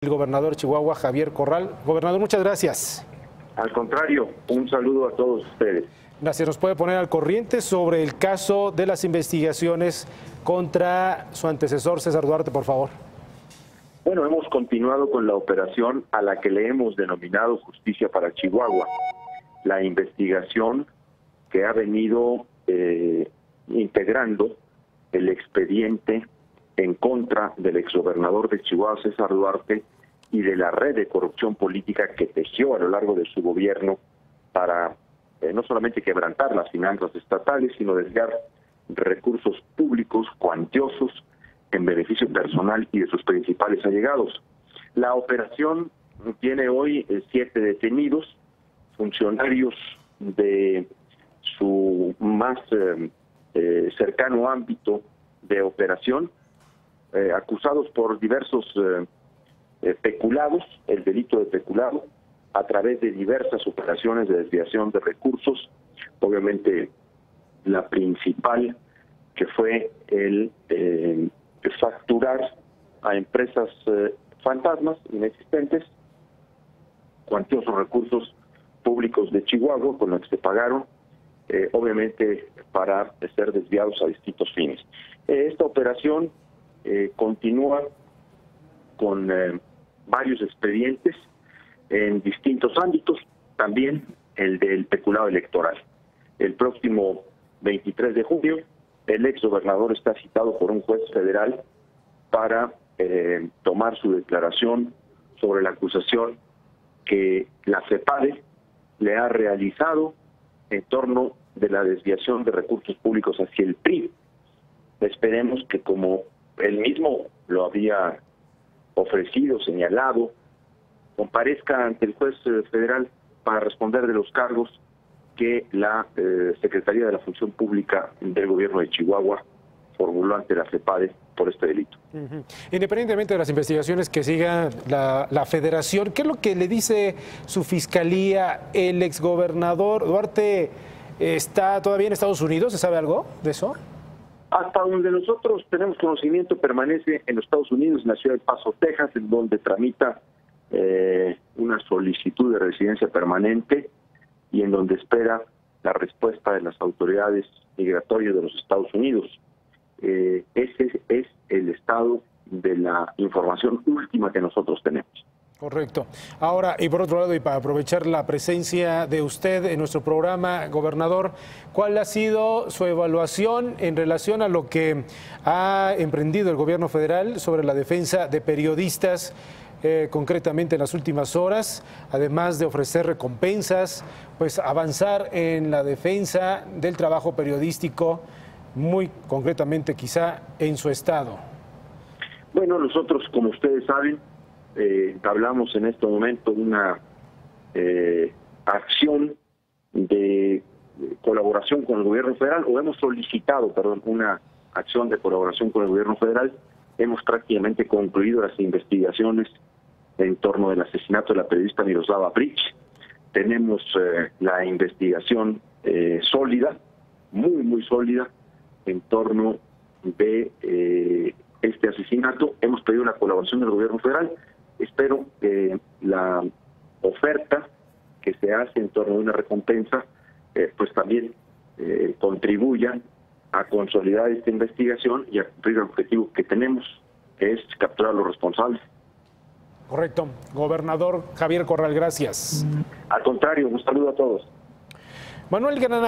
el gobernador de Chihuahua, Javier Corral. Gobernador, muchas gracias. Al contrario, un saludo a todos ustedes. Gracias. ¿Nos puede poner al corriente sobre el caso de las investigaciones contra su antecesor César Duarte, por favor? Bueno, hemos continuado con la operación a la que le hemos denominado Justicia para Chihuahua. La investigación que ha venido eh, integrando el expediente en contra del exgobernador de Chihuahua, César Duarte, y de la red de corrupción política que tejió a lo largo de su gobierno para eh, no solamente quebrantar las finanzas estatales, sino desviar recursos públicos cuantiosos en beneficio personal y de sus principales allegados. La operación tiene hoy eh, siete detenidos, funcionarios de su más eh, cercano ámbito de operación, eh, acusados por diversos eh, eh, peculados, el delito de peculado, a través de diversas operaciones de desviación de recursos, obviamente la principal que fue el facturar a empresas fantasmas inexistentes cuantiosos recursos públicos de Chihuahua con los que se pagaron, obviamente para ser desviados a distintos fines. esta operación eh, continúa con eh, varios expedientes en distintos ámbitos, también el del peculado electoral. El próximo 23 de junio, el ex gobernador está citado por un juez federal para eh, tomar su declaración sobre la acusación que la CEPADE le ha realizado en torno de la desviación de recursos públicos hacia el PRI. Esperemos que como él mismo lo había ofrecido, señalado, comparezca ante el juez eh, federal para responder de los cargos que la eh, Secretaría de la Función Pública del Gobierno de Chihuahua formuló ante la CEPADE por este delito. Independientemente de las investigaciones que siga la, la, federación, ¿qué es lo que le dice su fiscalía? ¿El exgobernador Duarte está todavía en Estados Unidos? ¿Se sabe algo de eso? Hasta donde nosotros tenemos conocimiento permanece en los Estados Unidos, en la ciudad de Paso, Texas, en donde tramita eh, una solicitud de residencia permanente y en donde espera la respuesta de las autoridades migratorias de los Estados Unidos. Eh, ese es el estado de la información última que nosotros tenemos. Correcto. Ahora, y por otro lado, y para aprovechar la presencia de usted en nuestro programa, gobernador, ¿cuál ha sido su evaluación en relación a lo que ha emprendido el gobierno federal sobre la defensa de periodistas? Eh, concretamente en las últimas horas, además de ofrecer recompensas, pues avanzar en la defensa del trabajo periodístico, muy concretamente quizá en su estado. Bueno, nosotros, como ustedes saben, eh, hablamos en este momento una eh, acción de colaboración con el gobierno federal, o hemos solicitado, perdón, una acción de colaboración con el gobierno federal. Hemos prácticamente concluido las investigaciones en torno del asesinato de la periodista Miroslava Bridge. Tenemos eh, la investigación eh, sólida, muy, muy sólida, en torno de eh, este asesinato. Hemos pedido la colaboración del gobierno federal espero que la oferta que se hace en torno a una recompensa, eh, pues también eh, contribuya a consolidar esta investigación y a cumplir el objetivo que tenemos, que es capturar a los responsables. Correcto. Gobernador Javier Corral, gracias. Al contrario, un saludo a todos. Manuel Granada.